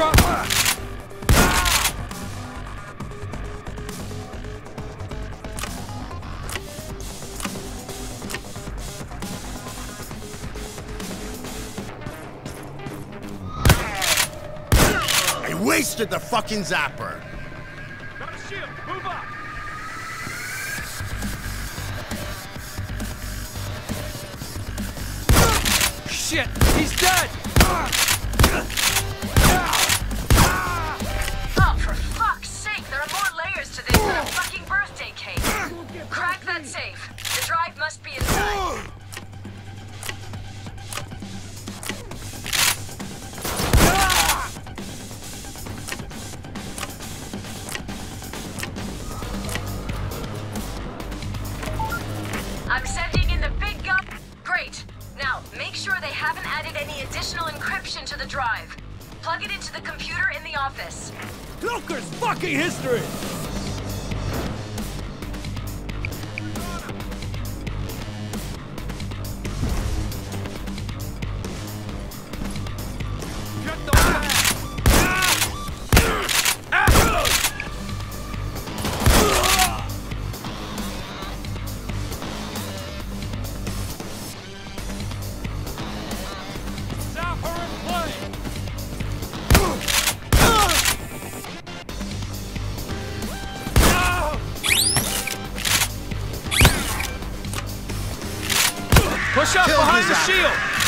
Drop! I wasted the fucking zapper! Got a shield! Move up! Shit! He's dead! That safe. The drive must be inside. I'm sending in the big gun. Great. Now, make sure they haven't added any additional encryption to the drive. Plug it into the computer in the office. Joker's fucking history! Push up Kill behind the the shield!